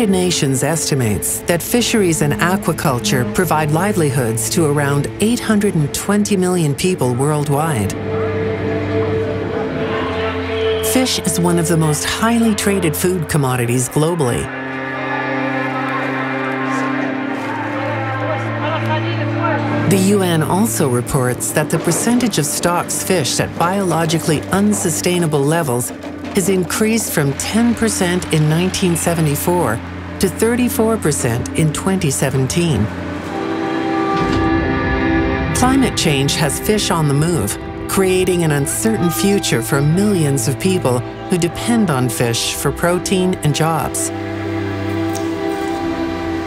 United Nations estimates that fisheries and aquaculture provide livelihoods to around 820 million people worldwide. Fish is one of the most highly traded food commodities globally. The UN also reports that the percentage of stocks fished at biologically unsustainable levels has increased from 10% in 1974 to 34% in 2017. Climate change has fish on the move, creating an uncertain future for millions of people who depend on fish for protein and jobs.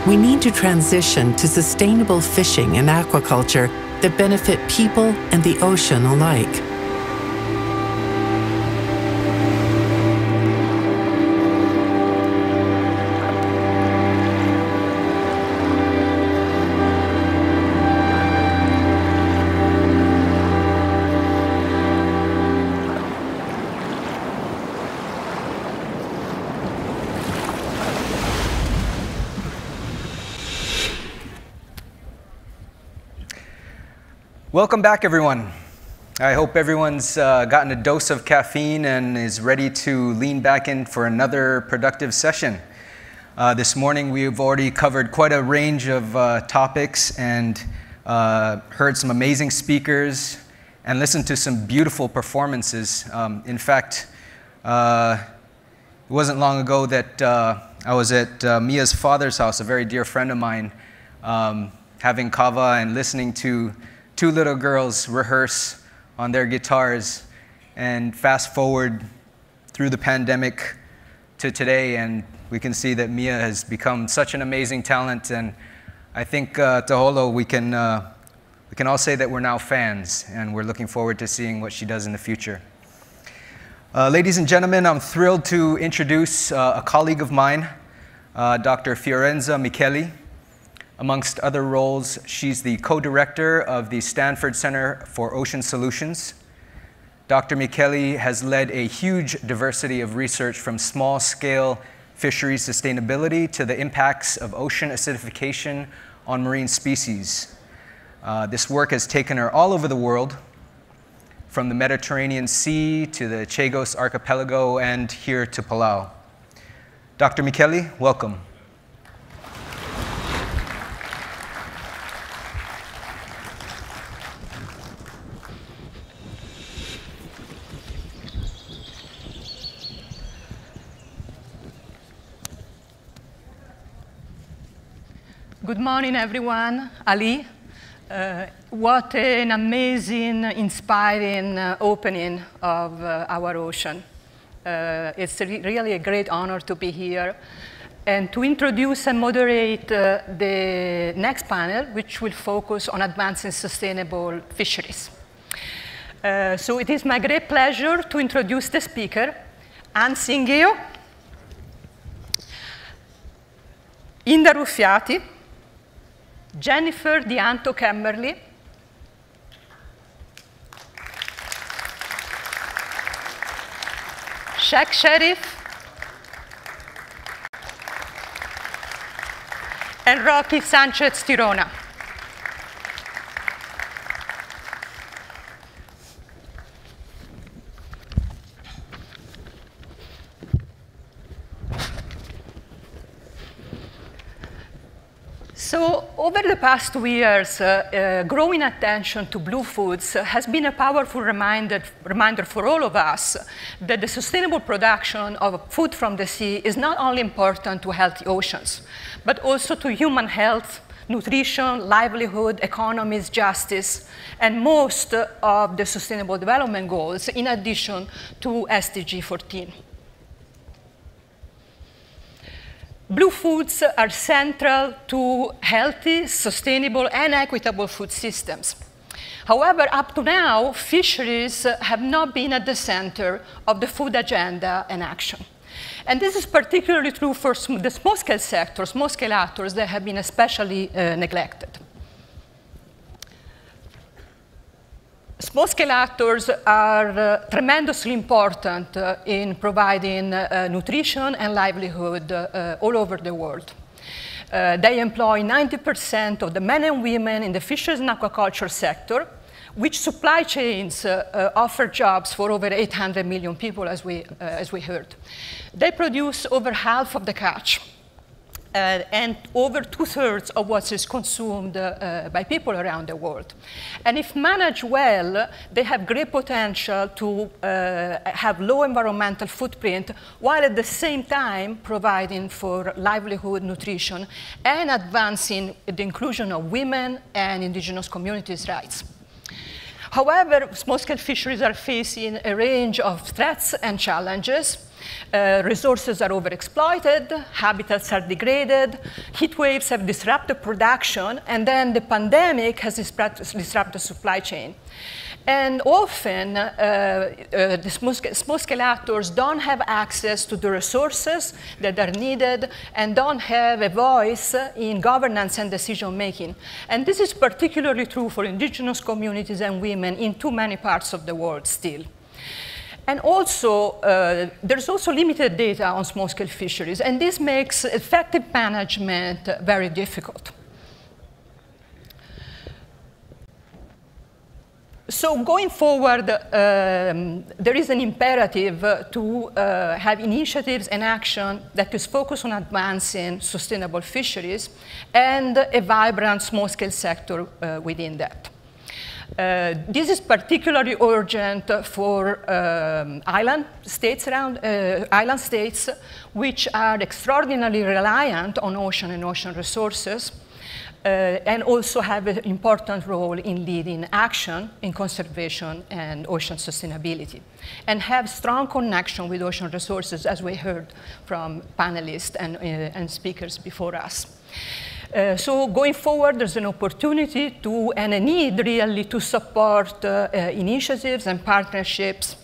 We need to transition to sustainable fishing and aquaculture that benefit people and the ocean alike. Welcome back, everyone. I hope everyone's uh, gotten a dose of caffeine and is ready to lean back in for another productive session. Uh, this morning, we've already covered quite a range of uh, topics and uh, heard some amazing speakers and listened to some beautiful performances. Um, in fact, uh, it wasn't long ago that uh, I was at Mia's father's house, a very dear friend of mine, um, having kava and listening to two little girls rehearse on their guitars and fast forward through the pandemic to today and we can see that Mia has become such an amazing talent and I think uh, Taholo we can uh, we can all say that we're now fans and we're looking forward to seeing what she does in the future. Uh, ladies and gentlemen, I'm thrilled to introduce uh, a colleague of mine, uh, Dr. Fiorenza Micheli. Amongst other roles, she's the co-director of the Stanford Center for Ocean Solutions. Dr. Micheli has led a huge diversity of research from small-scale fisheries sustainability to the impacts of ocean acidification on marine species. Uh, this work has taken her all over the world, from the Mediterranean Sea to the Chagos Archipelago and here to Palau. Dr. Micheli, welcome. Good morning, everyone. Ali, uh, what an amazing, inspiring uh, opening of uh, our ocean. Uh, it's re really a great honor to be here and to introduce and moderate uh, the next panel, which will focus on advancing sustainable fisheries. Uh, so it is my great pleasure to introduce the speaker, Ann Singeo, Indah Rufiati, Jennifer Dianto Kemmerly, Shek Sherif, and Rocky Sanchez Tirona. So over the past two years, uh, uh, growing attention to blue foods has been a powerful reminder, reminder for all of us that the sustainable production of food from the sea is not only important to healthy oceans, but also to human health, nutrition, livelihood, economies, justice, and most of the Sustainable Development Goals, in addition to SDG 14. Blue foods are central to healthy, sustainable, and equitable food systems. However, up to now, fisheries have not been at the center of the food agenda and action. And this is particularly true for the small-scale sectors, small-scale actors that have been especially uh, neglected. Small-scale actors are uh, tremendously important uh, in providing uh, nutrition and livelihood uh, all over the world. Uh, they employ 90% of the men and women in the fisheries and aquaculture sector, which supply chains uh, offer jobs for over 800 million people, as we, as we heard. They produce over half of the catch and over two-thirds of what is consumed uh, by people around the world. And if managed well, they have great potential to uh, have low environmental footprint, while at the same time providing for livelihood, nutrition, and advancing the inclusion of women and indigenous communities' rights. However, small-scale fisheries are facing a range of threats and challenges. Uh, resources are overexploited, habitats are degraded, heat waves have disrupted production, and then the pandemic has disrupted the supply chain. And often, uh, uh, the small-scale actors don't have access to the resources that are needed and don't have a voice in governance and decision-making. And this is particularly true for indigenous communities and women in too many parts of the world still. And also, uh, there's also limited data on small-scale fisheries, and this makes effective management very difficult. So going forward, um, there is an imperative to uh, have initiatives and action that is focused on advancing sustainable fisheries and a vibrant small-scale sector uh, within that. Uh, this is particularly urgent for um, island states around uh, island states, which are extraordinarily reliant on ocean and ocean resources, uh, and also have an important role in leading action in conservation and ocean sustainability, and have strong connection with ocean resources, as we heard from panelists and, uh, and speakers before us. Uh, so going forward, there's an opportunity to and a need really to support uh, uh, initiatives and partnerships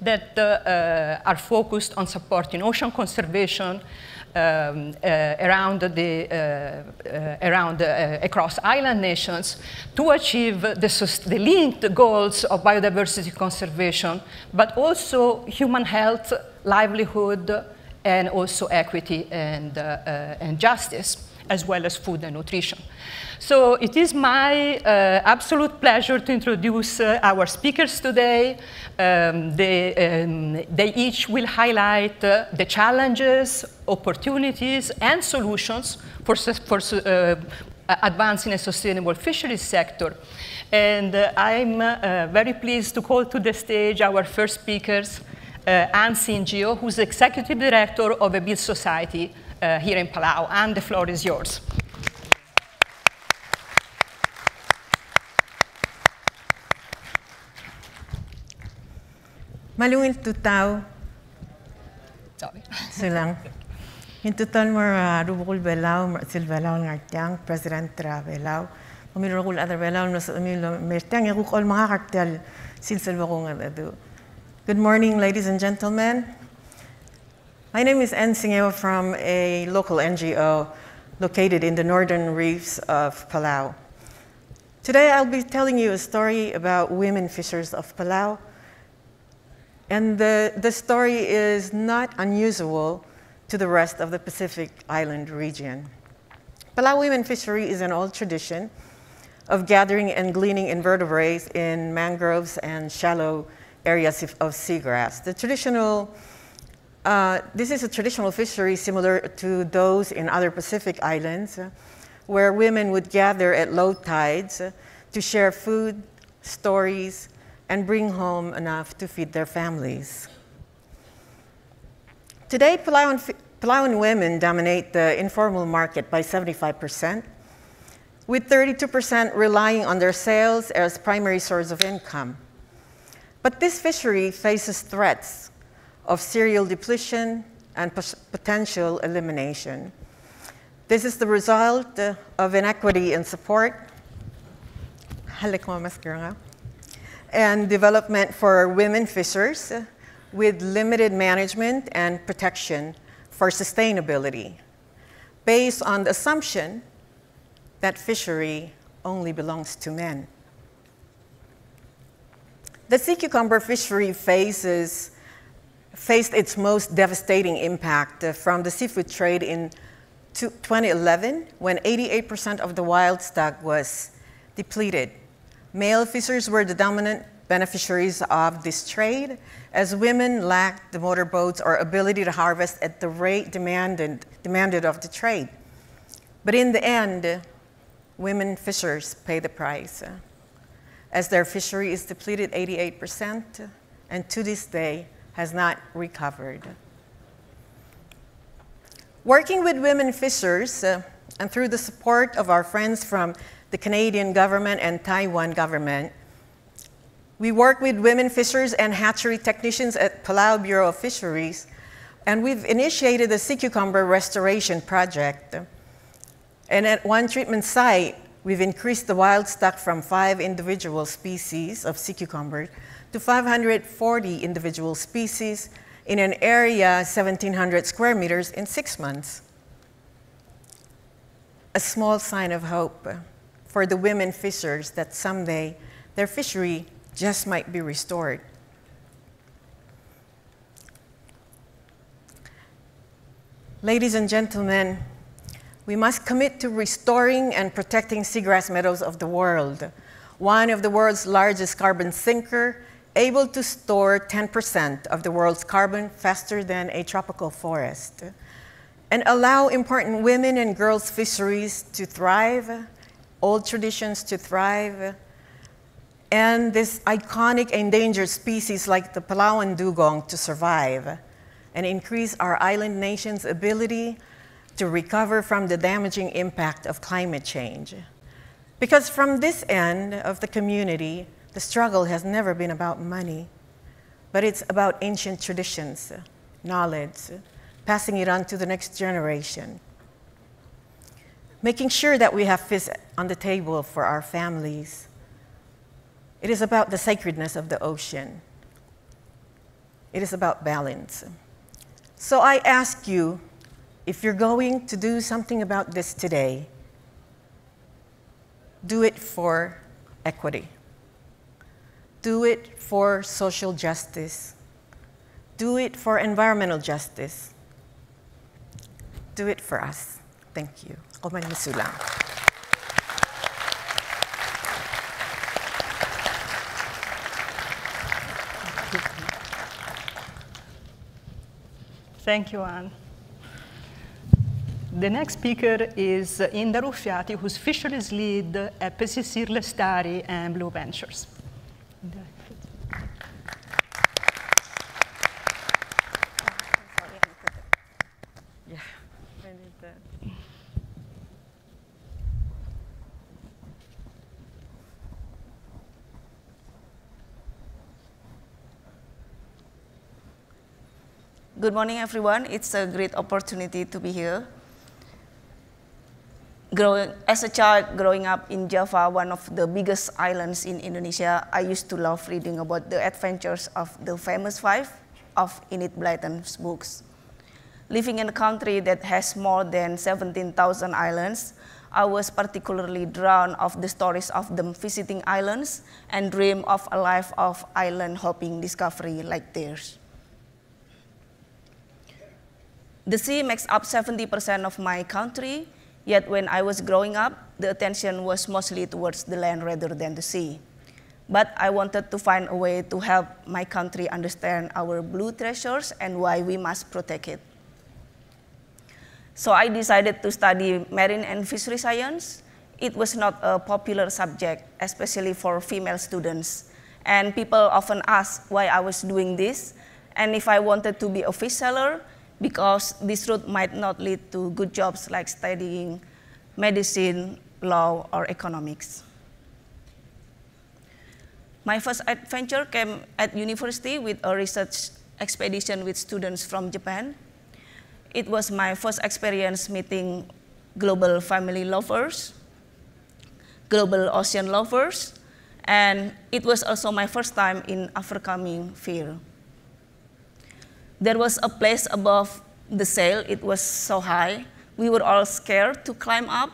that uh, uh, are focused on supporting ocean conservation um, around the around across island nations to achieve the, the linked goals of biodiversity conservation, but also human health, livelihood, and also equity and, and justice as well as food and nutrition. So it is my uh, absolute pleasure to introduce uh, our speakers today. Um, they, um, they, each will highlight uh, the challenges, opportunities, and solutions for, for uh, advancing a sustainable fisheries sector. And uh, I'm uh, very pleased to call to the stage our first speakers, Ann Singeo, who's Executive Director of Ebiil Society uh, here in Palau. And the floor is yours. Malungil tutau. Sorry. Silang. Hintutan mo uh, rubukul belaw, silbelaw ngartiang, President tra belaw. Pamilurukul other belaw, no sa umilo, mertiang yakukol mga kartel, silsilbakong adu. Good morning, ladies and gentlemen. My name is Ann Singeo from a local NGO located in the northern reefs of Palau. Today I'll be telling you a story about women fishers of Palau. And the, the story is not unusual to the rest of the Pacific Island region. Palau women fishery is an old tradition of gathering and gleaning invertebrates in mangroves and shallow areas of seagrass. The traditional uh, this is a traditional fishery similar to those in other Pacific islands, uh, where women would gather at low tides uh, to share food, stories, and bring home enough to feed their families. Today, Palauan, Palauan women dominate the informal market by 75%, with 32% relying on their sales as primary source of income. But this fishery faces threats of serial depletion and potential elimination. This is the result of inequity in support and development for women fishers with limited management and protection for sustainability based on the assumption that fishery only belongs to men. The sea cucumber fishery faces, faced its most devastating impact uh, from the seafood trade in 2011 when 88% of the wild stock was depleted. Male fishers were the dominant beneficiaries of this trade, as women lacked the motorboats or ability to harvest at the rate demanded, demanded of the trade. But in the end, women fishers pay the price, as their fishery is depleted 88% and to this day has not recovered. Working with women fishers uh, and through the support of our friends from the Canadian government and Taiwan government, we work with women fishers and hatchery technicians at Palau Bureau of Fisheries, and we've initiated the sea cucumber restoration project. And at one treatment site, we've increased the wild stock from five individual species of sea cucumber to 540 individual species in an area 1,700 square meters in six months. A small sign of hope for the women fishers that someday their fishery just might be restored. Ladies and gentlemen, we must commit to restoring and protecting seagrass meadows of the world, one of the world's largest carbon sinker, able to store 10% of the world's carbon faster than a tropical forest, and allow important women and girls' fisheries to thrive, old traditions to thrive, and this iconic endangered species like the Palauan dugong to survive and increase our island nation's ability to recover from the damaging impact of climate change. Because from this end of the community, the struggle has never been about money, but it's about ancient traditions, knowledge, passing it on to the next generation. Making sure that we have fish on the table for our families, it is about the sacredness of the ocean. It is about balance. So I ask you if you're going to do something about this today, do it for equity. Do it for social justice. Do it for environmental justice. Do it for us. Thank you. Oman Masulang. Thank you, Ann. The next speaker is Indah Rufiati, who's fisheries lead at Pesisir Lestari and Blue Ventures. Good morning, everyone. It's a great opportunity to be here. Growing, as a child growing up in Java, one of the biggest islands in Indonesia, I used to love reading about the adventures of the famous five of Enid Blyton's books. Living in a country that has more than 17,000 islands, I was particularly drawn of the stories of them visiting islands and dream of a life of island hopping discovery like theirs. The sea makes up 70% of my country, yet when I was growing up, the attention was mostly towards the land rather than the sea. But I wanted to find a way to help my country understand our blue treasures and why we must protect it. So I decided to study marine and fishery science. It was not a popular subject, especially for female students. And people often ask why I was doing this, and if I wanted to be a fish seller, because this route might not lead to good jobs like studying medicine, law, or economics. My first adventure came at university with a research expedition with students from Japan. It was my first experience meeting global family lovers, global ocean lovers, and it was also my first time in overcoming fear. There was a place above the sail, it was so high. We were all scared to climb up,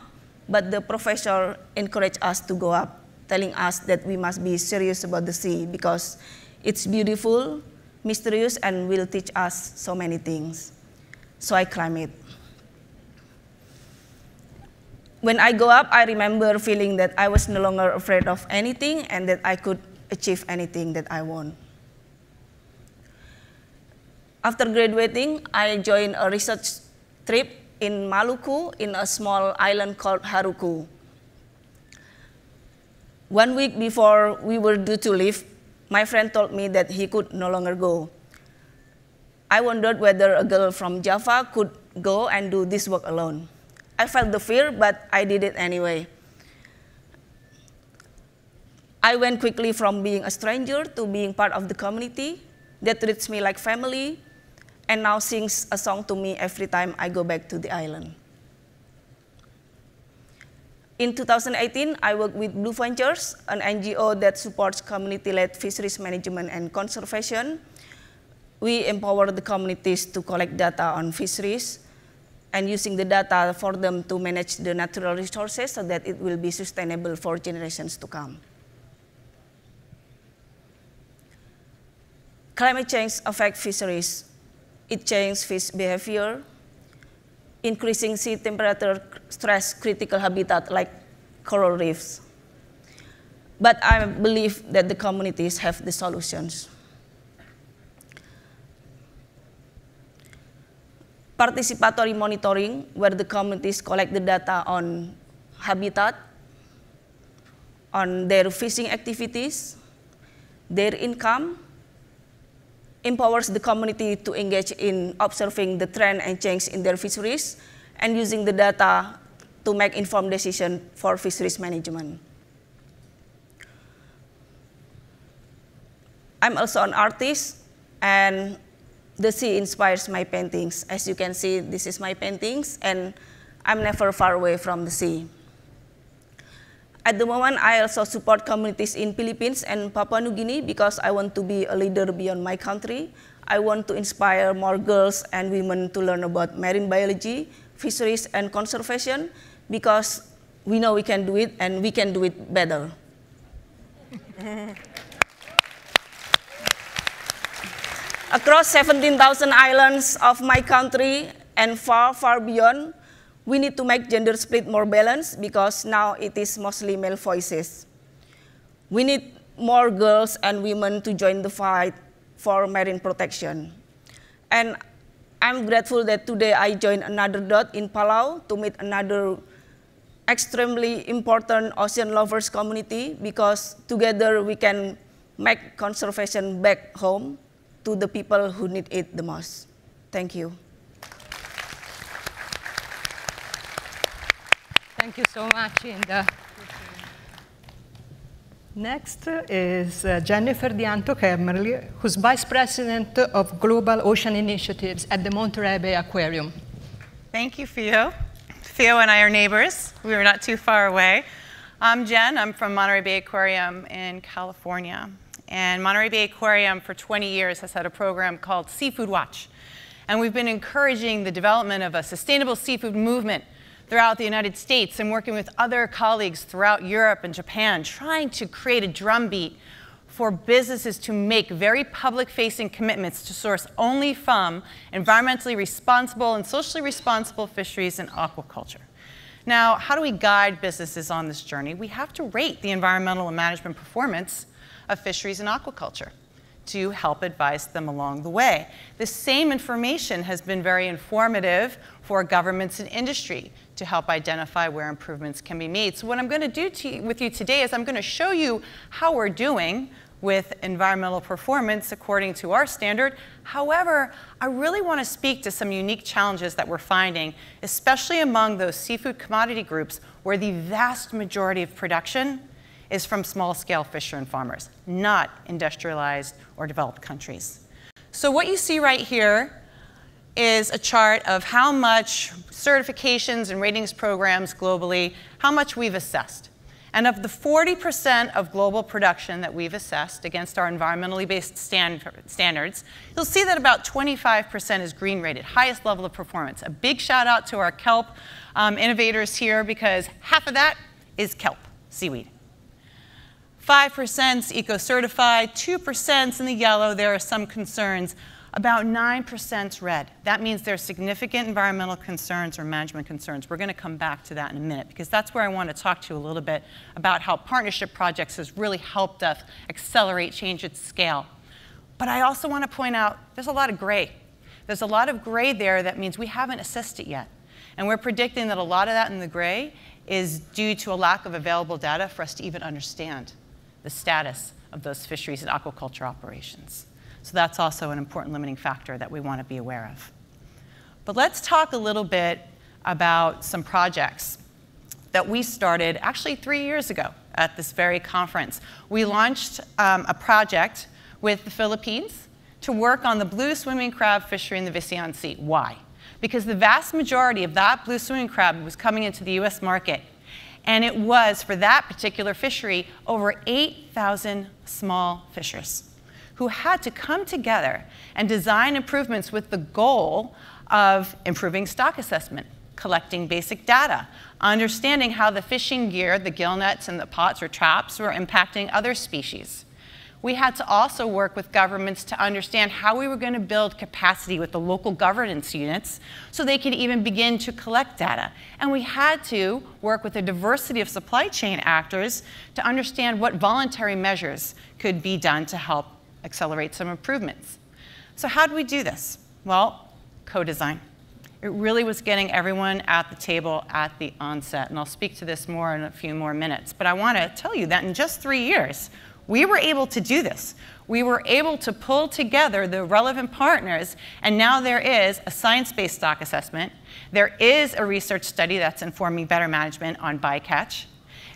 but the professor encouraged us to go up. telling us that we must be serious about the sea because it's beautiful, mysterious, and will teach us so many things. So I climb it. When I go up, I remember feeling that I was no longer afraid of anything and that I could achieve anything that I want. After graduating, I joined a research trip in Maluku in a small island called Haruku. One week before we were due to leave, my friend told me that he could no longer go. I wondered whether a girl from Java could go and do this work alone. I felt the fear, but I did it anyway. I went quickly from being a stranger to being part of the community that treats me like family and now sings a song to me every time I go back to the island. In 2018, I worked with Blue Ventures, an NGO that supports community-led fisheries management and conservation. We empower the communities to collect data on fisheries and using the data for them to manage the natural resources so that it will be sustainable for generations to come. Climate change affects fisheries it changes fish behavior, increasing sea temperature stress critical habitat like coral reefs. But I believe that the communities have the solutions. Participatory monitoring, where the communities collect the data on habitat, on their fishing activities, their income, empowers the community to engage in observing the trend and change in their fisheries and using the data to make informed decision for fisheries management. I'm also an artist, and the sea inspires my paintings. As you can see, this is my paintings, and I'm never far away from the sea. At the moment, I also support communities in Philippines and Papua New Guinea because I want to be a leader beyond my country. I want to inspire more girls and women to learn about marine biology, fisheries, and conservation because we know we can do it and we can do it better. Across 17,000 islands of my country and far, far beyond, we need to make gender split more balanced because now it is mostly male voices. We need more girls and women to join the fight for marine protection. And I'm grateful that today I joined another dot in Palau to meet another extremely important ocean lovers community because together we can make conservation back home to the people who need it the most. Thank you. Thank you so much, Indah. Next is uh, Jennifer Dianto Kemmerly, who's Vice President of Global Ocean Initiatives at the Monterey Bay Aquarium. Thank you, Fio. Fio and I are neighbors. We were not too far away. I'm Jen. I'm from Monterey Bay Aquarium in California. And Monterey Bay Aquarium for 20 years has had a program called Seafood Watch. And we've been encouraging the development of a sustainable seafood movement throughout the United States and working with other colleagues throughout Europe and Japan, trying to create a drumbeat for businesses to make very public-facing commitments to source only from environmentally responsible and socially responsible fisheries and aquaculture. Now, how do we guide businesses on this journey? We have to rate the environmental and management performance of fisheries and aquaculture to help advise them along the way. The same information has been very informative for governments and industry to help identify where improvements can be made. So what I'm going to do to, with you today is I'm going to show you how we're doing with environmental performance according to our standard. However, I really want to speak to some unique challenges that we're finding, especially among those seafood commodity groups where the vast majority of production is from small-scale fisher and farmers, not industrialized or developed countries. So what you see right here is a chart of how much certifications and ratings programs globally, how much we've assessed. And of the 40% of global production that we've assessed against our environmentally based stand standards, you'll see that about 25% is green rated, highest level of performance. A big shout out to our kelp um, innovators here because half of that is kelp, seaweed. 5% eco-certified, 2% in the yellow, there are some concerns. About 9% red. That means there are significant environmental concerns or management concerns. We're going to come back to that in a minute because that's where I want to talk to you a little bit about how partnership projects has really helped us accelerate change at scale. But I also want to point out there's a lot of gray. There's a lot of gray there that means we haven't assessed it yet. And we're predicting that a lot of that in the gray is due to a lack of available data for us to even understand the status of those fisheries and aquaculture operations. So that's also an important limiting factor that we want to be aware of. But let's talk a little bit about some projects that we started actually three years ago at this very conference. We launched um, a project with the Philippines to work on the blue swimming crab fishery in the Visayan Sea. Why? Because the vast majority of that blue swimming crab was coming into the US market. And it was, for that particular fishery, over 8,000 small fishers who had to come together and design improvements with the goal of improving stock assessment, collecting basic data, understanding how the fishing gear, the gill nets and the pots or traps, were impacting other species we had to also work with governments to understand how we were going to build capacity with the local governance units so they could even begin to collect data. And we had to work with a diversity of supply chain actors to understand what voluntary measures could be done to help accelerate some improvements. So how do we do this? Well, co-design. It really was getting everyone at the table at the onset. And I'll speak to this more in a few more minutes. But I want to tell you that in just three years, we were able to do this. We were able to pull together the relevant partners, and now there is a science-based stock assessment. There is a research study that's informing better management on bycatch.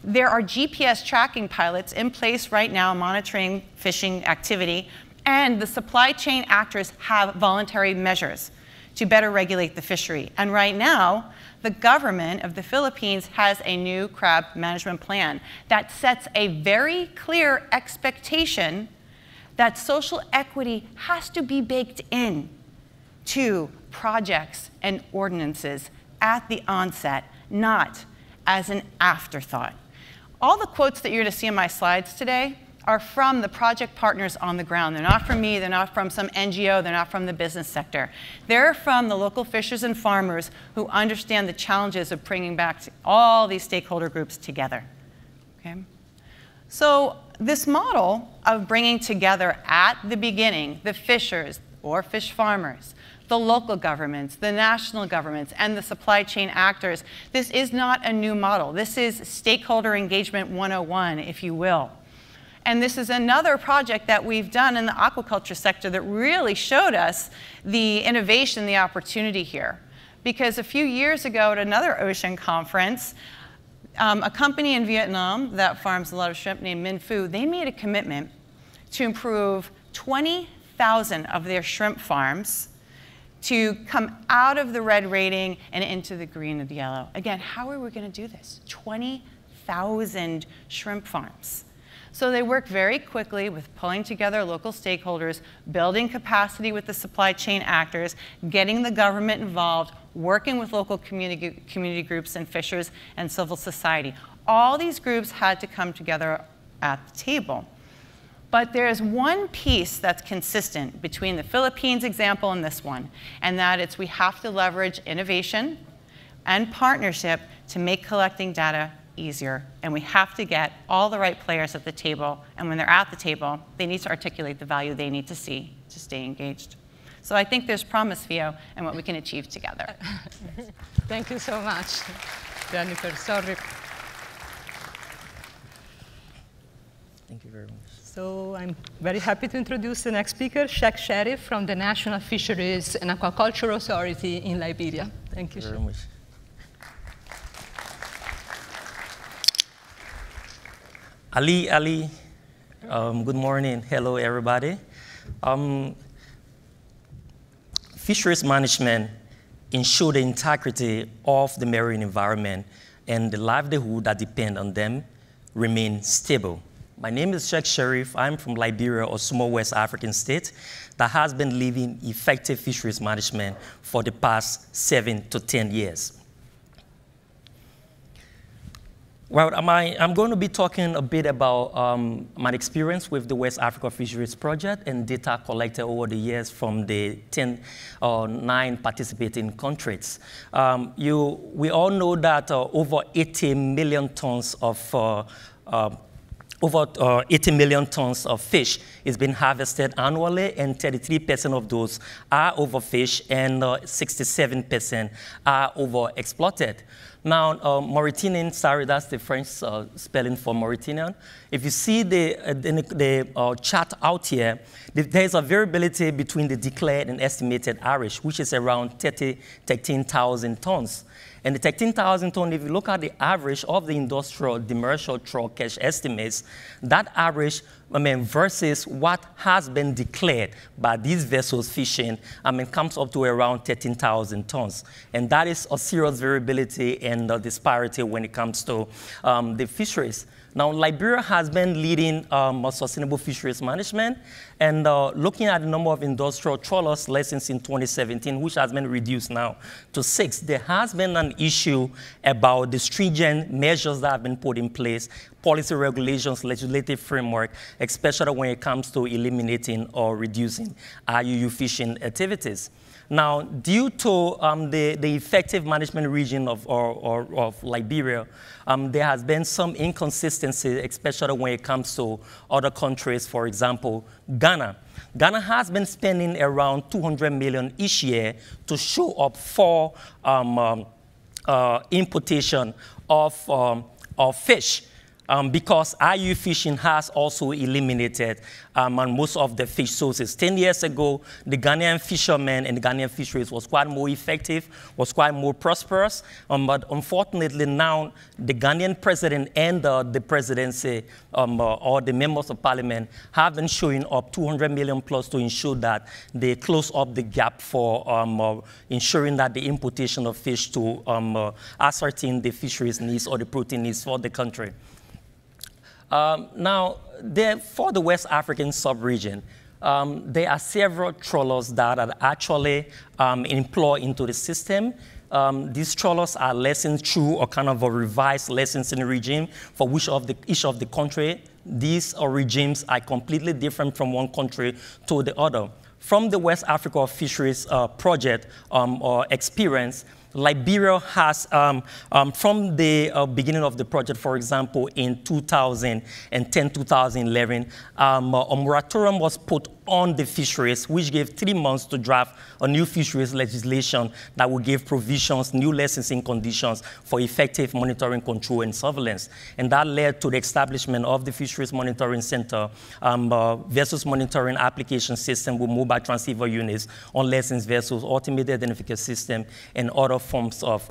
There are GPS tracking pilots in place right now monitoring fishing activity, and the supply chain actors have voluntary measures to better regulate the fishery. And right now, the government of the Philippines has a new crab management plan that sets a very clear expectation that social equity has to be baked in to projects and ordinances at the onset, not as an afterthought. All the quotes that you're going to see in my slides today are from the project partners on the ground. They're not from me, they're not from some NGO, they're not from the business sector. They're from the local fishers and farmers who understand the challenges of bringing back all these stakeholder groups together. Okay? So this model of bringing together at the beginning the fishers or fish farmers, the local governments, the national governments, and the supply chain actors, this is not a new model. This is stakeholder engagement 101, if you will. And this is another project that we've done in the aquaculture sector that really showed us the innovation, the opportunity here. Because a few years ago at another ocean conference, um, a company in Vietnam that farms a lot of shrimp named Minh Phu, they made a commitment to improve 20,000 of their shrimp farms to come out of the red rating and into the green and the yellow. Again, how are we going to do this? 20,000 shrimp farms. So they work very quickly with pulling together local stakeholders, building capacity with the supply chain actors, getting the government involved, working with local community, community groups and fishers and civil society. All these groups had to come together at the table. But there's one piece that's consistent between the Philippines example and this one, and that it's we have to leverage innovation and partnership to make collecting data easier, and we have to get all the right players at the table. And when they're at the table, they need to articulate the value they need to see to stay engaged. So I think there's promise, Fio, and what we can achieve together. Thank you so much, Jennifer. Sorry. Thank you very much. So I'm very happy to introduce the next speaker, Sheikh Sherif from the National Fisheries and Aquaculture Authority in Liberia. Thank you, Thank you very much. Ali, Ali, um, good morning. Hello, everybody. Um, fisheries management ensure the integrity of the marine environment and the livelihood that depend on them remain stable. My name is Sheikh Sherif. I'm from Liberia, a small West African state that has been living effective fisheries management for the past seven to 10 years. Well, I, I'm going to be talking a bit about um, my experience with the West Africa Fisheries Project and data collected over the years from the 10 or uh, 9 participating countries. Um, you, we all know that uh, over 80 million tons of uh, uh, over uh, 80 million tons of fish is being harvested annually, and 33% of those are overfished, and 67% uh, are overexploited. Now, uh, Mauritanian, sorry, that's the French uh, spelling for Mauritanian. If you see the, uh, the, uh, chart out here, there's a variability between the declared and estimated average, which is around 30, 13,000 tons. And the 13,000 ton, if you look at the average of the industrial demersal trawl catch estimates, that average, I mean, versus what has been declared by these vessels fishing, I mean, comes up to around 13,000 tons. And that is a serious variability and disparity when it comes to um, the fisheries. Now, Liberia has been leading um, sustainable fisheries management and uh, looking at the number of industrial trawlers licensed in 2017, which has been reduced now to six. There has been an issue about the stringent measures that have been put in place, policy regulations, legislative framework, especially when it comes to eliminating or reducing IUU fishing activities. Now, due to um, the, the effective management region of, or, or, of Liberia, um, there has been some inconsistency, especially when it comes to other countries, for example, Ghana. Ghana has been spending around 200 million each year to show up for um, um uh, importation of, um, of fish um, because IU fishing has also eliminated um, most of the fish sources. 10 years ago, the Ghanaian fishermen and the Ghanaian fisheries was quite more effective, was quite more prosperous. Um, but unfortunately now, the Ghanaian president and uh, the presidency um, uh, or the members of parliament have been showing up 200 million plus to ensure that they close up the gap for um, uh, ensuring that the importation of fish to um, uh, ascertain the fisheries needs or the protein needs for the country. Um, now, there, for the West African sub-region, um, there are several trawlers that are actually um, employed into the system. Um, these trawlers are licensed through a kind of a revised licensing regime for which of the, each of the country. These regimes are completely different from one country to the other. From the West Africa Fisheries uh, Project um, or experience, Liberia has, um, um, from the uh, beginning of the project, for example, in 2010, 2011, um, a moratorium was put on the fisheries, which gave three months to draft a new fisheries legislation that would give provisions, new licensing conditions for effective monitoring, control, and surveillance. And that led to the establishment of the Fisheries Monitoring Center, um, uh, vessels monitoring application system with mobile transceiver units on licensed vessels, automated identification system, and other forms of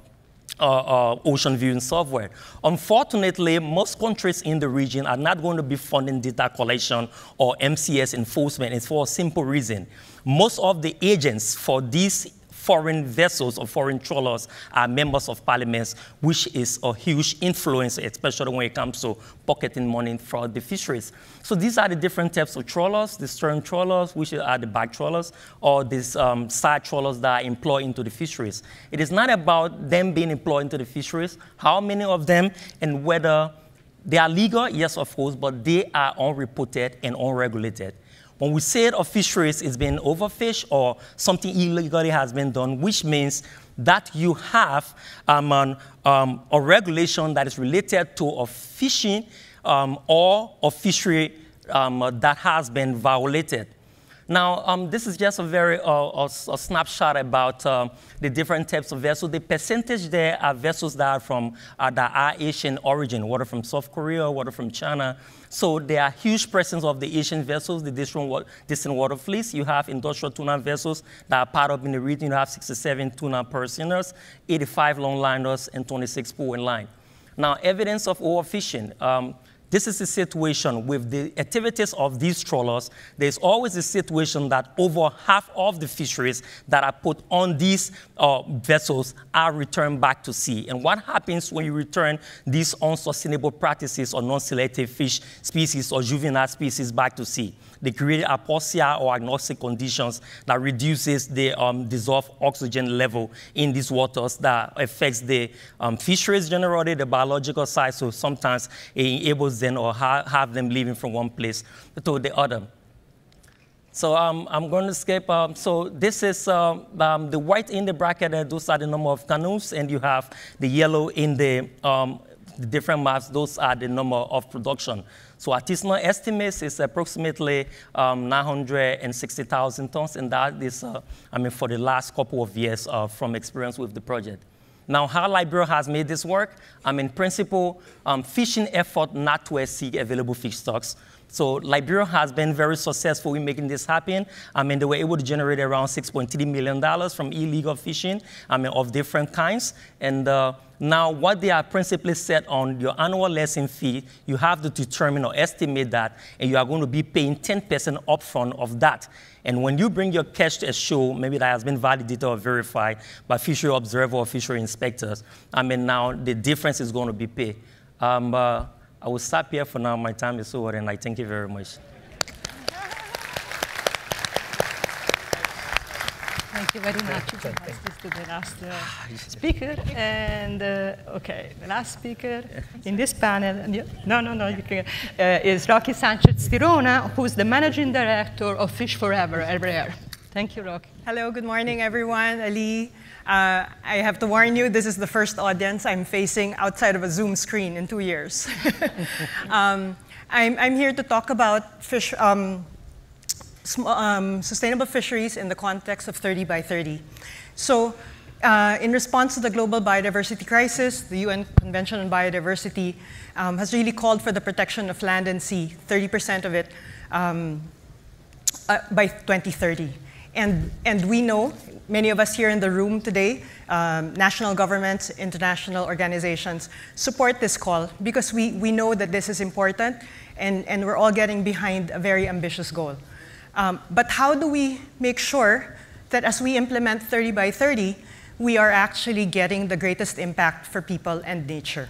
uh, uh, ocean viewing software. Unfortunately, most countries in the region are not going to be funding data collection or MCS enforcement. It's for a simple reason. Most of the agents for these foreign vessels or foreign trawlers are members of parliaments, which is a huge influence, especially when it comes to pocketing money from the fisheries. So these are the different types of trawlers, the stern trawlers, which are the back trawlers, or these um, side trawlers that are employed into the fisheries. It is not about them being employed into the fisheries, how many of them, and whether they are legal, yes, of course, but they are unreported and unregulated. When we say a fisheries is being overfished or something illegally has been done, which means that you have um, an, um, a regulation that is related to a fishing um, or a fishery um, that has been violated. Now, um, this is just a very uh, a, a snapshot about uh, the different types of vessels. The percentage there are vessels that are from uh, that are Asian origin, whether from South Korea, whether from China. So there are huge presence of the Asian vessels, the distant water, distant water fleets. You have industrial tuna vessels that are part of in the region. You have 67 tuna purse seiners, 85 longliners, and 26 pool and line. Now, evidence of overfishing. Um, this is the situation with the activities of these trawlers. There's always a situation that over half of the fisheries that are put on these uh, vessels are returned back to sea. And what happens when you return these unsustainable practices or non-selective fish species or juvenile species back to sea? They create hypoxia or anoxic conditions that reduces the um, dissolved oxygen level in these waters that affects the um, fisheries generally, the biological side, so sometimes it enables them or ha have them living from one place to the other. So um, I'm going to skip. Um, so this is um, um the white in the bracket, uh, those are the number of canoes, and you have the yellow in the, um, the different maps, those are the number of production. So artisanal estimates is approximately um, 960,000 tons, and that is, uh, I mean, for the last couple of years uh, from experience with the project. Now, how Liberia has made this work, I mean, principle, um, fishing effort not to exceed available fish stocks. So Liberia has been very successful in making this happen. I mean, they were able to generate around $6.3 million from illegal fishing, I mean, of different kinds. And uh, now what they are principally set on your annual lesson fee, you have to determine or estimate that, and you are going to be paying 10% upfront of that. And when you bring your cash to a show, maybe that has been validated or verified by fishery observer or fishery inspectors, I mean, now the difference is going to be paid. Um, uh, I will stop here for now. My time is over, and I thank you very much. Thank you very much. to the last uh, speaker. And uh, okay, the last speaker in this panel, no, no, no, you can, uh, is Rocky Sanchez Tirona, who's the managing director of Fish Forever Rare. Thank you, Rocky. Hello, good morning, everyone. Ali, uh, I have to warn you, this is the first audience I'm facing outside of a Zoom screen in two years. um, I'm, I'm, here to talk about fish, um, um, sustainable fisheries in the context of 30 by 30. So, uh, in response to the global biodiversity crisis, the UN Convention on Biodiversity um, has really called for the protection of land and sea, 30% of it um, uh, by 2030. And, and we know, many of us here in the room today, um, national governments, international organizations, support this call because we, we know that this is important and, and we're all getting behind a very ambitious goal. Um, but how do we make sure that as we implement 30 by 30, we are actually getting the greatest impact for people and nature?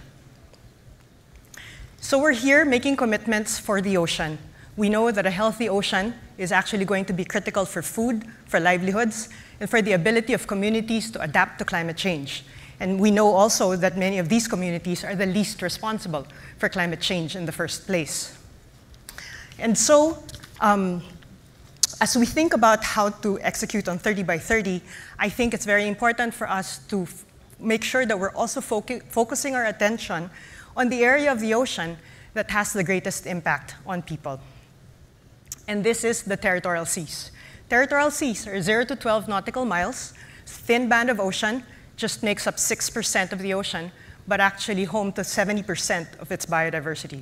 So we're here making commitments for the ocean. We know that a healthy ocean is actually going to be critical for food, for livelihoods, and for the ability of communities to adapt to climate change. And we know also that many of these communities are the least responsible for climate change in the first place. And so, um, as we think about how to execute on 30 by 30, I think it's very important for us to make sure that we're also focu focusing our attention on the area of the ocean that has the greatest impact on people and this is the territorial seas. Territorial seas are 0 to 12 nautical miles, thin band of ocean, just makes up 6% of the ocean, but actually home to 70% of its biodiversity.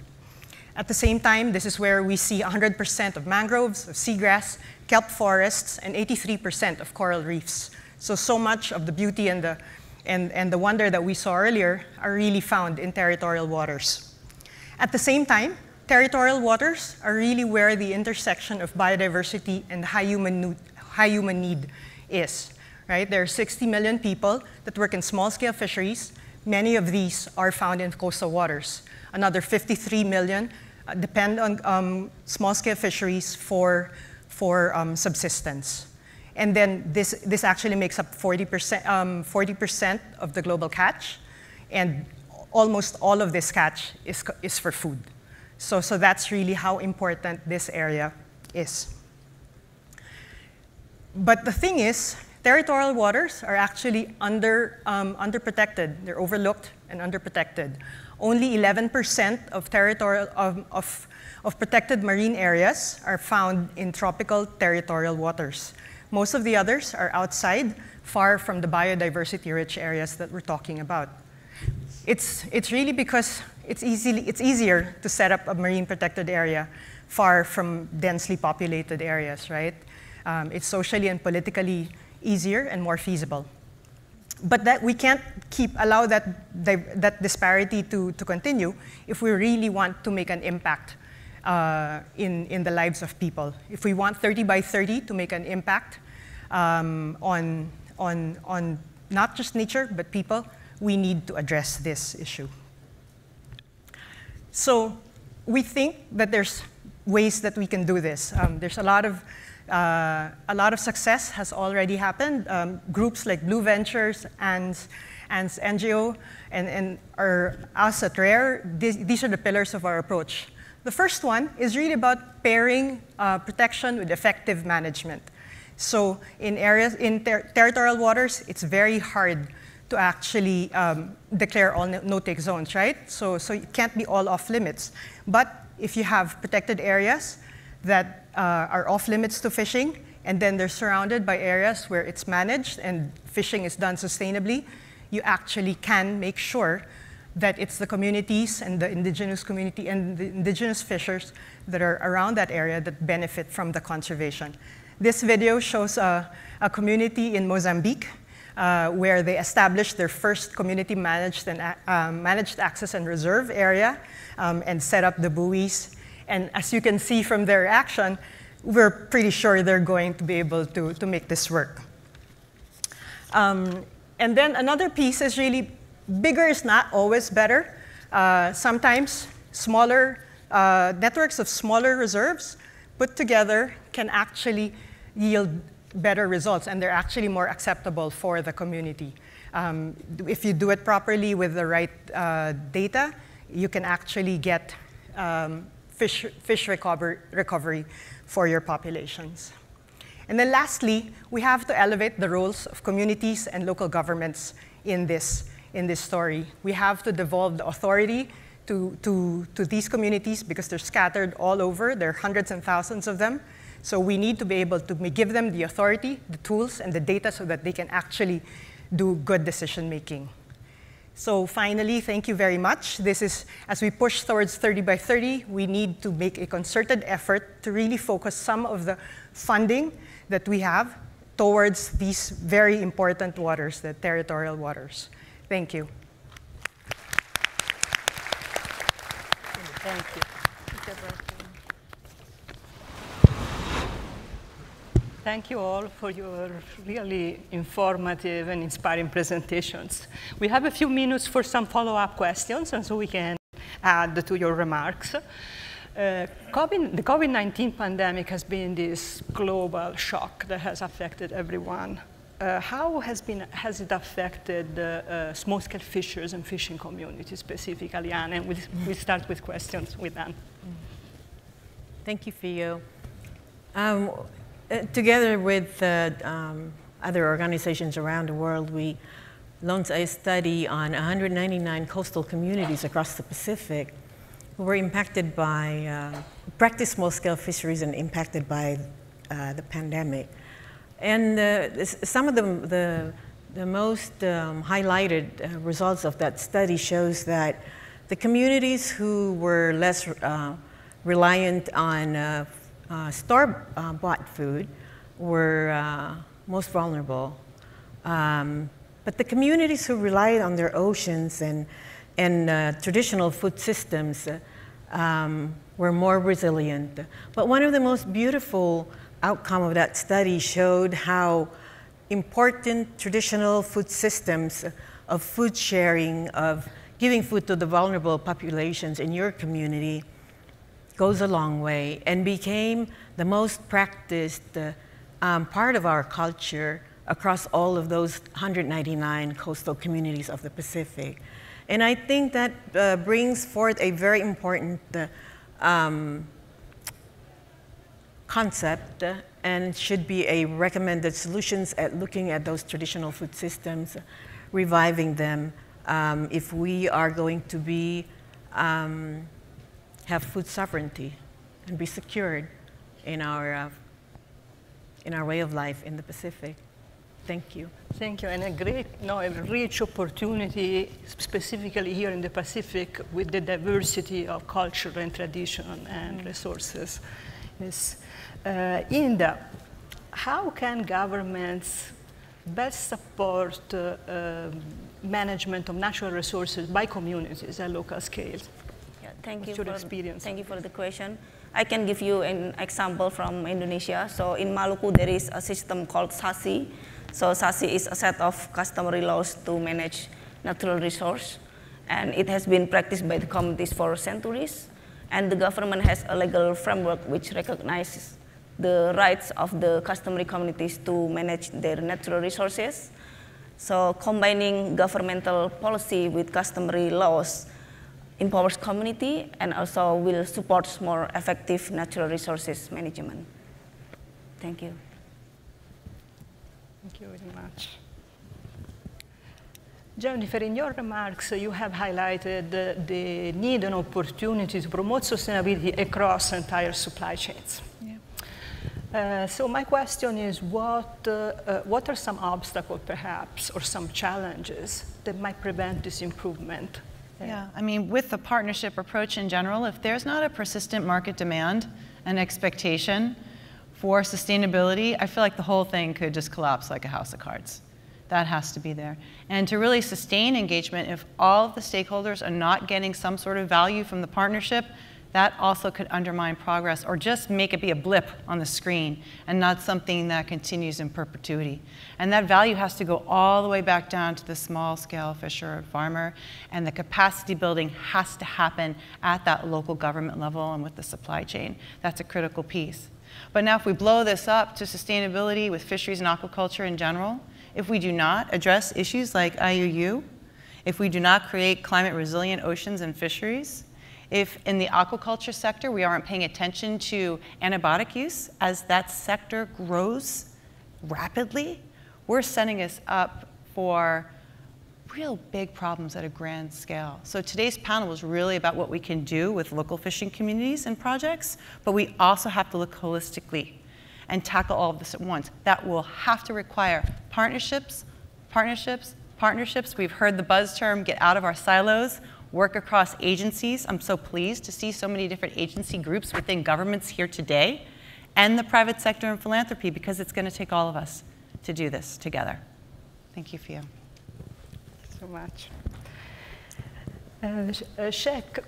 At the same time, this is where we see 100% of mangroves, of seagrass, kelp forests, and 83% of coral reefs. So, so much of the beauty and the, and, and the wonder that we saw earlier are really found in territorial waters. At the same time, Territorial waters are really where the intersection of biodiversity and high human, high human need is. Right? There are 60 million people that work in small-scale fisheries. Many of these are found in coastal waters. Another 53 million uh, depend on um, small-scale fisheries for, for um, subsistence. And then this, this actually makes up 40%, um, 40% of the global catch, and almost all of this catch is, is for food. So, so that's really how important this area is. But the thing is, territorial waters are actually under, um, underprotected. They're overlooked and underprotected. Only 11% of, territorial, of, of, of protected marine areas are found in tropical territorial waters. Most of the others are outside, far from the biodiversity-rich areas that we're talking about. It's, it's really because it's, easily, it's easier to set up a marine protected area far from densely populated areas, right? Um, it's socially and politically easier and more feasible. But that we can't keep allow that, that disparity to, to continue if we really want to make an impact uh, in, in the lives of people. If we want 30 by 30 to make an impact um, on, on, on not just nature, but people, we need to address this issue. So we think that there's ways that we can do this. Um, there's a lot of uh, a lot of success has already happened. Um, groups like Blue Ventures and and NGO and, and our, us at RARE, these, these, are the pillars of our approach. The first one is really about pairing uh, protection with effective management. So in areas, in ter territorial waters, it's very hard to actually um, declare all no-take zones, right? So, so it can't be all off limits. But if you have protected areas that uh, are off limits to fishing, and then they're surrounded by areas where it's managed and fishing is done sustainably, you actually can make sure that it's the communities and the indigenous community and the indigenous fishers that are around that area that benefit from the conservation. This video shows a, a community in Mozambique uh, where they established their first community managed, and, uh, managed access and reserve area um, and set up the buoys. And as you can see from their action, we're pretty sure they're going to be able to, to make this work. Um, and then another piece is really bigger is not always better. Uh, sometimes smaller uh, networks of smaller reserves put together can actually yield better results, and they're actually more acceptable for the community. Um, if you do it properly with the right uh, data, you can actually get um, fish, fish recover, recovery for your populations. And then lastly, we have to elevate the roles of communities and local governments in this, in this story. We have to devolve the authority to, to, to these communities because they're scattered all over. There are hundreds and thousands of them. So we need to be able to give them the authority, the tools, and the data so that they can actually do good decision making. So finally, thank you very much. This is, as we push towards 30 by 30, we need to make a concerted effort to really focus some of the funding that we have towards these very important waters, the territorial waters. Thank you. Thank you. Thank you all for your really informative and inspiring presentations. We have a few minutes for some follow-up questions, and so we can add to your remarks. Uh, COVID, the COVID-19 pandemic has been this global shock that has affected everyone. Uh, how has, been, has it affected uh, small-scale fishers and fishing communities specifically, Ann? And we'll, we'll start with questions with Ann. Thank you, Fio. Um, uh, together with uh, um, other organizations around the world, we launched a study on 199 coastal communities across the Pacific who were impacted by, uh, practice small-scale fisheries and impacted by uh, the pandemic. And uh, some of the, the, the most um, highlighted results of that study shows that the communities who were less reliant on uh, store-bought food were most vulnerable. Um, but the communities who relied on their oceans and and uh, traditional food systems um, were more resilient. But one of the most beautiful outcome of that study showed how important traditional food systems of food sharing, of giving food to the vulnerable populations in your community goes a long way and became the most practiced uh, um, part of our culture across all of those 199 coastal communities of the Pacific. And I think that uh, brings forth a very important uh, um, concept and should be a recommended solutions at looking at those traditional food systems, reviving them um, if we are going to be, um, have food sovereignty and be secured in our, uh, in our way of life in the Pacific. Thank you. Thank you, and a great, no, a rich opportunity, specifically here in the Pacific, with the diversity of culture and tradition and resources. Yes. Uh, Indah, how can governments best support uh, uh, management of natural resources by communities at local scale? Thank you for, experience? Thank you for the question. I can give you an example from Indonesia. So in Maluku, there is a system called SASI, so SASI is a set of customary laws to manage natural resource, and it has been practiced by the communities for centuries. And the government has a legal framework which recognizes the rights of the customary communities to manage their natural resources. So combining governmental policy with customary laws empowers community and also will support more effective natural resources management. Thank you. Thank you very much. Jennifer, in your remarks, you have highlighted the, the, need and opportunity to promote sustainability across entire supply chains. Yeah. Uh, so my question is, what, uh, uh, what are some obstacles, perhaps, or some challenges that might prevent this improvement? Yeah, I mean, with the partnership approach in general, if there's not a persistent market demand and expectation for sustainability, I feel like the whole thing could just collapse like a house of cards. That has to be there. And to really sustain engagement, if all of the stakeholders are not getting some sort of value from the partnership, that also could undermine progress or just make it be a blip on the screen and not something that continues in perpetuity. And that value has to go all the way back down to the small scale fisher or farmer, and the capacity building has to happen at that local government level and with the supply chain. That's a critical piece. But now if we blow this up to sustainability with fisheries and aquaculture in general, if we do not address issues like IUU, if we do not create climate resilient oceans and fisheries, if in the aquaculture sector we aren't paying attention to antibiotic use as that sector grows rapidly, we're setting us up for real big problems at a grand scale. So today's panel was really about what we can do with local fishing communities and projects, but we also have to look holistically and tackle all of this at once. That will have to require partnerships, partnerships, partnerships. We've heard the buzz term, get out of our silos work across agencies. I'm so pleased to see so many different agency groups within governments here today and the private sector and philanthropy because it's going to take all of us to do this together. Thank you, Fio. so much. Uh, uh, Sheikh,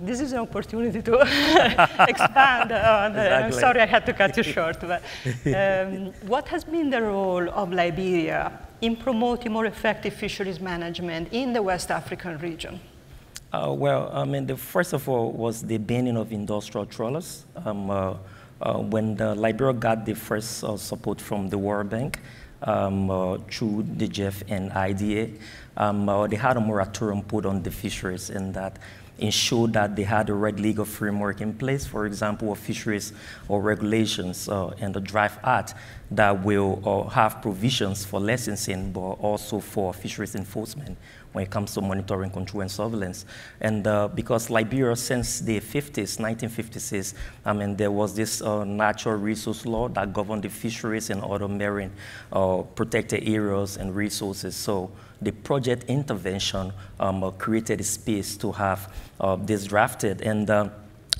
this is an opportunity to expand on, exactly. I'm sorry I had to cut you short, but um, what has been the role of Liberia in promoting more effective fisheries management in the West African region? Uh, well, I mean, the, first of all was the banning of industrial trawlers. Um, uh, uh, when the Liberia got the first uh, support from the World Bank um, uh, through the GEF and IDA, um, uh, they had a moratorium put on the fisheries and that ensure that they had the right legal framework in place, for example, of fisheries or regulations uh, and the Drive Act that will uh, have provisions for licensing, but also for fisheries enforcement when it comes to monitoring, control, and surveillance. And uh, because Liberia, since the 50s, 1956, I mean, there was this uh, natural resource law that governed the fisheries and other marine uh, protected areas and resources. So the project intervention um, uh, created a space to have uh, this drafted. And, uh,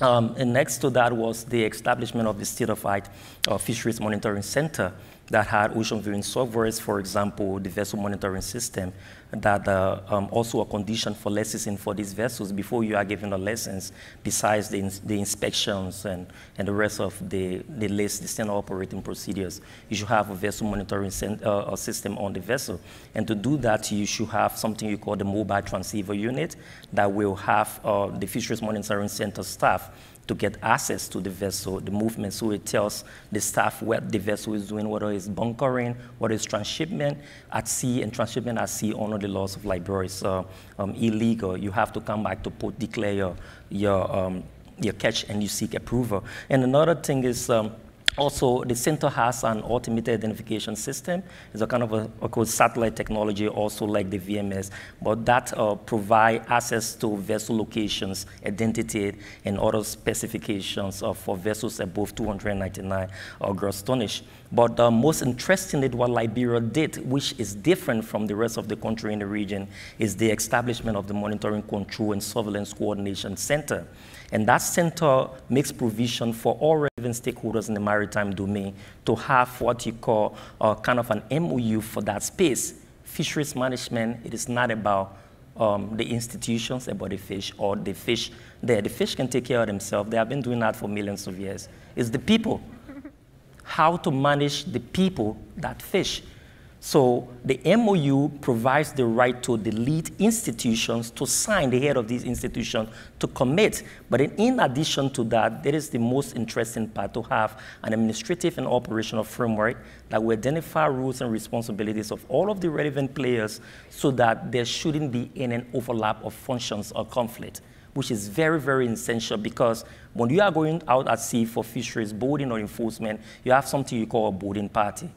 um, and next to that was the establishment of the state-of-art uh, fisheries monitoring center that had ocean viewing softwares, for example, the vessel monitoring system, that uh, um, also a condition for licensing for these vessels before you are given a license, besides the, the inspections and, and the rest of the, the list, the standard operating procedures. You should have a vessel monitoring uh, system on the vessel. And to do that, you should have something you call the mobile transceiver unit that will have uh, the fisheries monitoring center staff to get access to the vessel, the movement, so it tells the staff what the vessel is doing, whether it's bunkering, whether it's transshipment at sea, and transshipment at sea under the laws of Liberia is uh, um, illegal. You have to come back to put, declare your, your, um, your catch and you seek approval. And another thing is, um, also, the center has an automated identification system. It's a kind of a, a called satellite technology, also like the VMS, but that uh, provide access to vessel locations, identity, and other specifications uh, for vessels above 299 uh, gross tonnage. But uh, most interestingly, what Liberia did, which is different from the rest of the country in the region, is the establishment of the Monitoring, Control, and Surveillance Coordination Center. And that center makes provision for all relevant stakeholders in the maritime domain to have what you call uh, kind of an MOU for that space. Fisheries management, it is not about um, the institutions about the fish or the fish there. The fish can take care of themselves. They have been doing that for millions of years. It's the people. How to manage the people that fish. So the MOU provides the right to the lead institutions to sign the head of these institutions to commit. But in addition to that, there is the most interesting part to have an administrative and operational framework that will identify rules and responsibilities of all of the relevant players so that there shouldn't be any overlap of functions or conflict which is very, very essential because when you are going out at sea for fisheries, boarding or enforcement, you have something you call a boarding party.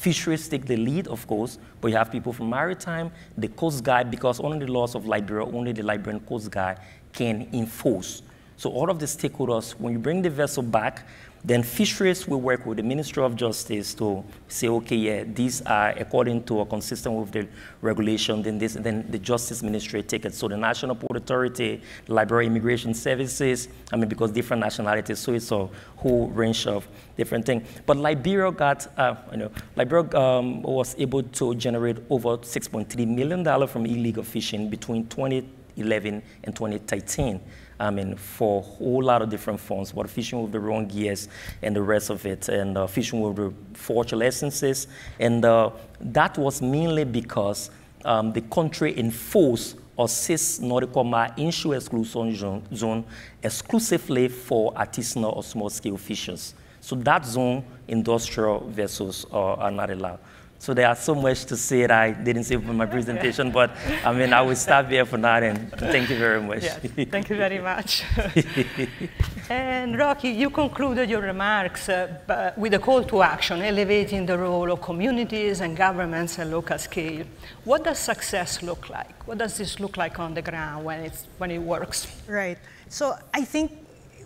Fisheries take the lead, of course, but you have people from maritime, the Coast Guard, because only the laws of Liberia, only the Liberian Coast Guard can enforce. So all of the stakeholders, when you bring the vessel back, then fisheries will work with the Ministry of Justice to say, okay, yeah, these are according to or consistent with the regulation, then this, then the Justice Ministry take it. So the National Port Authority, Liberia Immigration Services, I mean, because different nationalities, so it's a whole range of different things. But Liberia got, uh, you know, Liberia um, was able to generate over $6.3 million from illegal fishing between 2011 and 2013. I mean, for a whole lot of different forms, but fishing with the wrong gears and the rest of it, and uh, fishing with the forged licenses. And uh, that was mainly because um, the country enforced or CIS nautical inshore exclusion zone, zone exclusively for artisanal or small-scale fishers. So that zone, industrial vessels are, are not allowed. So there are so much to say that I didn't say in my presentation, but I mean, I will stop here for now and thank you very much. Yes, thank you very much. and Rocky, you concluded your remarks uh, with a call to action, elevating the role of communities and governments at local scale. What does success look like? What does this look like on the ground when, it's, when it works? Right. So I think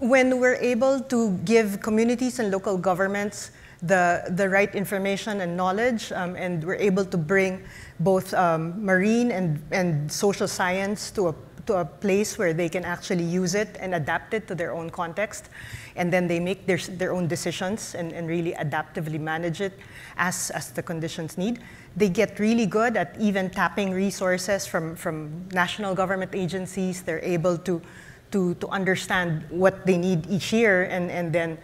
when we're able to give communities and local governments the, the right information and knowledge, um, and we're able to bring both um, marine and, and social science to a, to a place where they can actually use it and adapt it to their own context. And then they make their, their own decisions and, and really adaptively manage it as, as the conditions need. They get really good at even tapping resources from, from national government agencies. They're able to, to, to understand what they need each year and, and then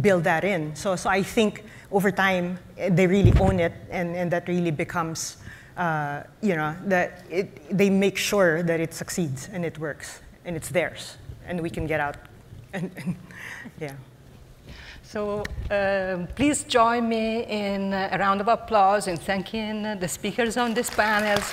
build that in. So, so I think over time they really own it, and, and that really becomes, uh, you know, that it, they make sure that it succeeds and it works and it's theirs, and we can get out. And, and yeah. So uh, please join me in a round of applause in thanking the speakers on this panels.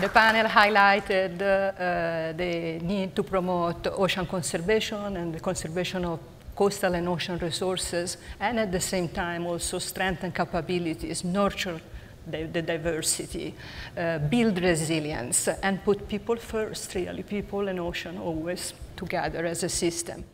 The panel highlighted uh, the need to promote ocean conservation and the conservation of coastal and ocean resources, and at the same time also strengthen capabilities, nurture the, the diversity, uh, build resilience, and put people first, really, people and ocean always together as a system.